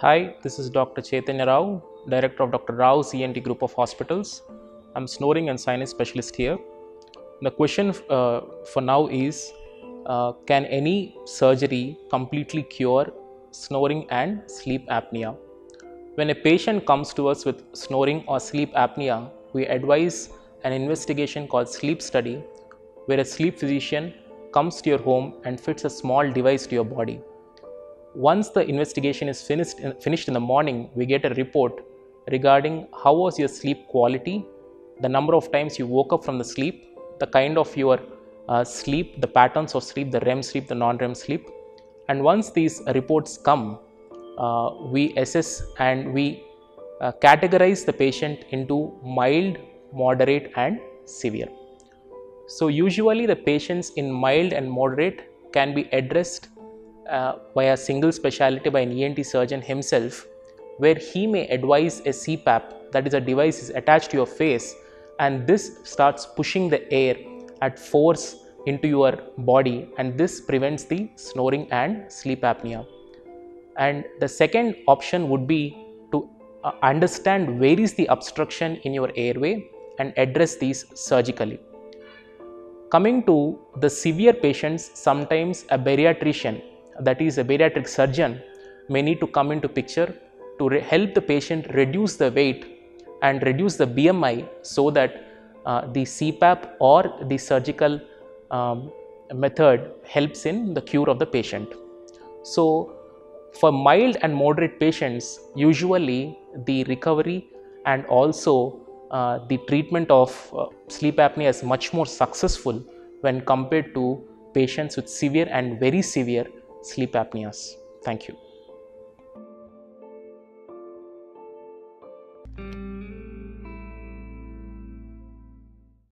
Hi, this is Dr. Chaitanya Rao, Director of Dr. Rao's ENT Group of Hospitals. I'm snoring and sinus specialist here. The question uh, for now is uh, Can any surgery completely cure snoring and sleep apnea? When a patient comes to us with snoring or sleep apnea, we advise an investigation called sleep study, where a sleep physician comes to your home and fits a small device to your body. Once the investigation is finished, finished in the morning, we get a report regarding how was your sleep quality, the number of times you woke up from the sleep, the kind of your uh, sleep, the patterns of sleep, the REM sleep, the non-REM sleep. And once these reports come, uh, we assess and we uh, categorize the patient into mild, moderate, and severe. So, usually the patients in mild and moderate can be addressed uh, by a single specialty by an ENT surgeon himself, where he may advise a CPAP, that is, a device is attached to your face, and this starts pushing the air at force into your body, and this prevents the snoring and sleep apnea. And the second option would be to uh, understand where is the obstruction in your airway and address these surgically. Coming to the severe patients, sometimes a bariatrician, that is a bariatric surgeon, may need to come into picture to re- help the patient reduce the weight and reduce the BMI so that uh, the CPAP or the surgical um, method helps in the cure of the patient. So, for mild and moderate patients, usually the recovery and also uh, the treatment of uh, sleep apnea is much more successful when compared to patients with severe and very severe sleep apneas. Thank you.